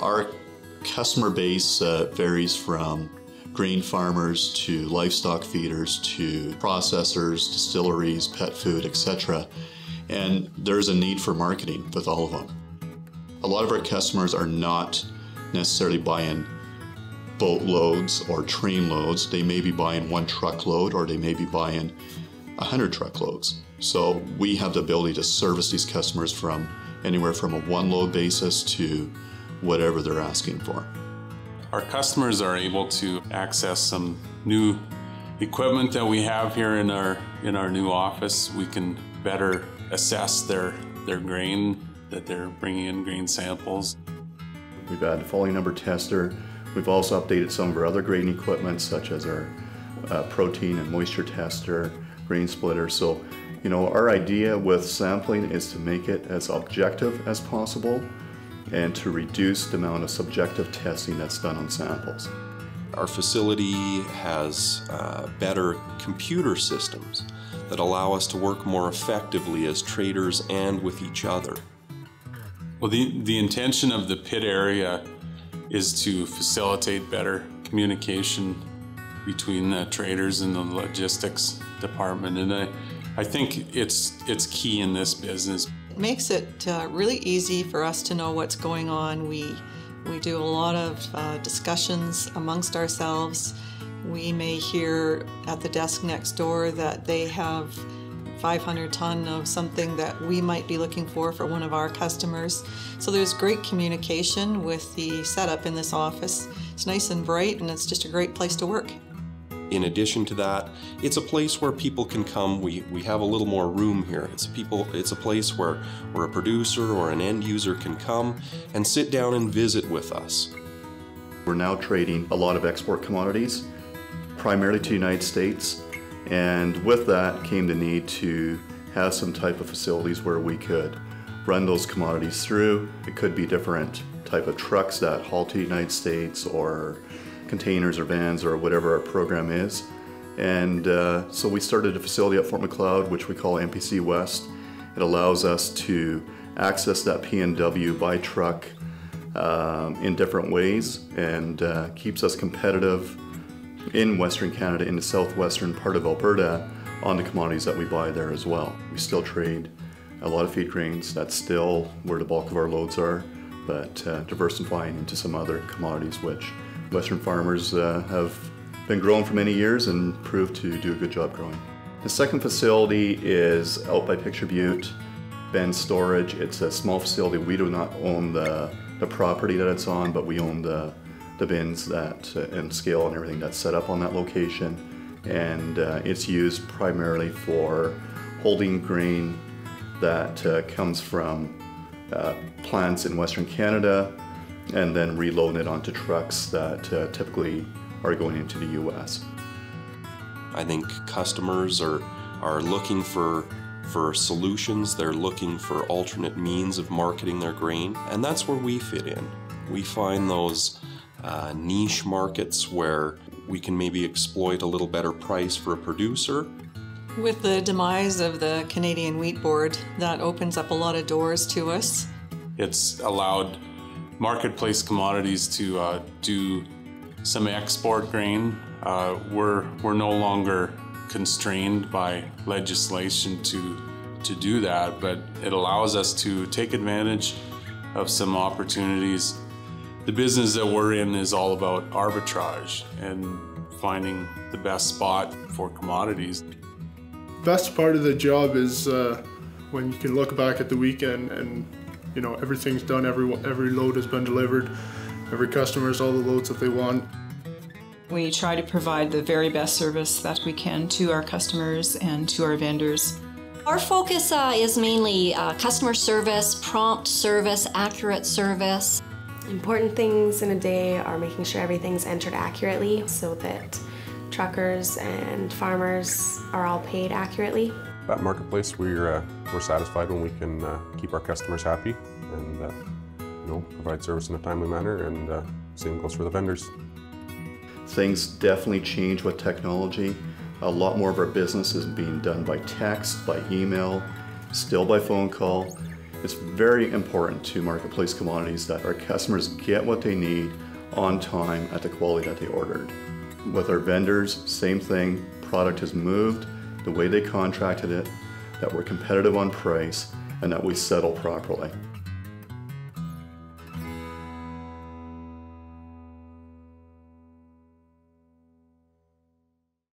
Our customer base uh, varies from grain farmers to livestock feeders to processors, distilleries, pet food, etc. And there's a need for marketing with all of them. A lot of our customers are not necessarily buying boat loads or train loads. They may be buying one truckload or they may be buying 100 truckloads. So we have the ability to service these customers from anywhere from a one load basis to whatever they're asking for. Our customers are able to access some new equipment that we have here in our in our new office. We can better assess their their grain that they're bringing in grain samples. We've had a falling number tester. We've also updated some of our other grading equipment such as our uh, protein and moisture tester, grain splitter. So, you know, our idea with sampling is to make it as objective as possible and to reduce the amount of subjective testing that's done on samples. Our facility has uh, better computer systems that allow us to work more effectively as traders and with each other. Well, the, the intention of the pit area is to facilitate better communication between the traders and the logistics department. And I, I think it's, it's key in this business. It makes it uh, really easy for us to know what's going on. We, we do a lot of uh, discussions amongst ourselves. We may hear at the desk next door that they have 500 ton of something that we might be looking for for one of our customers. So there's great communication with the setup in this office. It's nice and bright and it's just a great place to work. In addition to that, it's a place where people can come. We, we have a little more room here. It's a people it's a place where, where a producer or an end user can come and sit down and visit with us. We're now trading a lot of export commodities, primarily to the United States. And with that came the need to have some type of facilities where we could run those commodities through. It could be different type of trucks that haul to the United States or containers or vans or whatever our program is. And uh, so we started a facility at Fort Macleod, which we call MPC West. It allows us to access that PNW by truck um, in different ways and uh, keeps us competitive in Western Canada, in the southwestern part of Alberta, on the commodities that we buy there as well. We still trade a lot of feed grains. That's still where the bulk of our loads are, but uh, diversifying into some other commodities which Western farmers uh, have been growing for many years and proved to do a good job growing. The second facility is out by Picture Butte, Ben Storage. It's a small facility. We do not own the, the property that it's on, but we own the the bins that uh, and scale and everything that's set up on that location. And uh, it's used primarily for holding grain that uh, comes from uh, plants in Western Canada and then reloading it onto trucks that uh, typically are going into the US. I think customers are, are looking for for solutions, they're looking for alternate means of marketing their grain, and that's where we fit in. We find those uh, niche markets where we can maybe exploit a little better price for a producer. With the demise of the Canadian Wheat Board, that opens up a lot of doors to us. It's allowed marketplace commodities to uh, do some export grain. Uh, we're, we're no longer constrained by legislation to, to do that, but it allows us to take advantage of some opportunities the business that we're in is all about arbitrage and finding the best spot for commodities. Best part of the job is uh, when you can look back at the weekend and you know everything's done, every every load has been delivered, every customer has all the loads that they want. We try to provide the very best service that we can to our customers and to our vendors. Our focus uh, is mainly uh, customer service, prompt service, accurate service. Important things in a day are making sure everything's entered accurately so that truckers and farmers are all paid accurately. At Marketplace, we're, uh, we're satisfied when we can uh, keep our customers happy and uh, you know, provide service in a timely manner and uh, same goes for the vendors. Things definitely change with technology. A lot more of our business is being done by text, by email, still by phone call. It's very important to Marketplace Commodities that our customers get what they need on time at the quality that they ordered. With our vendors, same thing, product has moved the way they contracted it, that we're competitive on price, and that we settle properly.